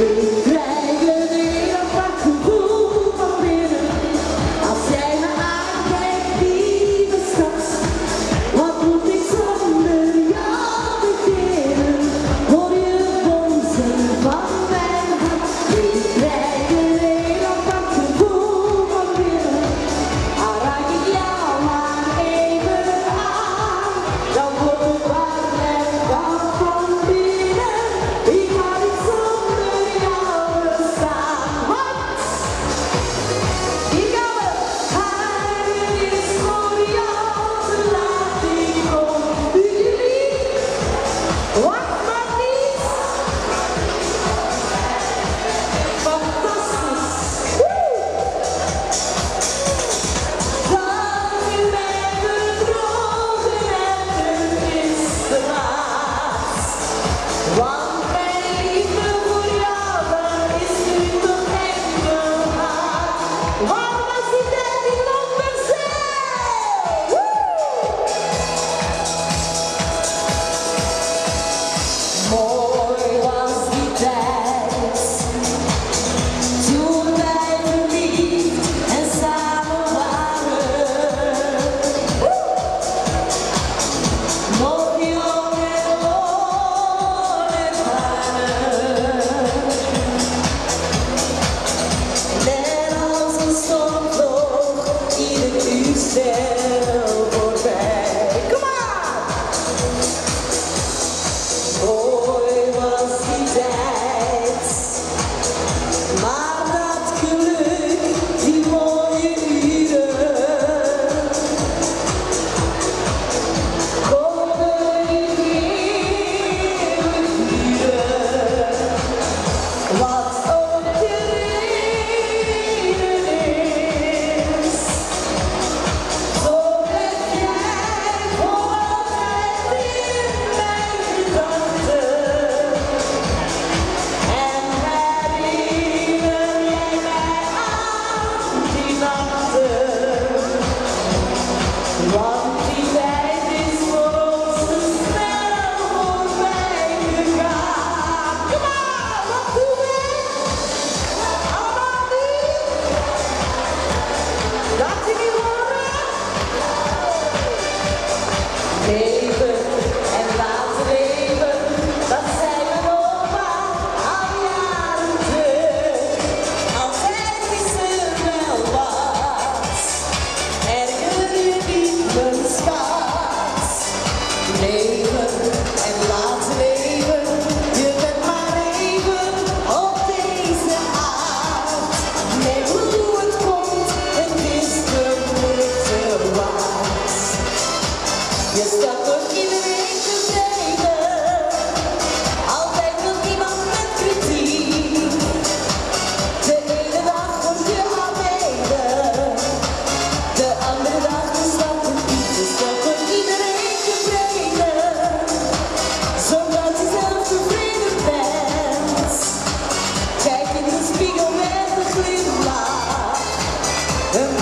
Please. 응?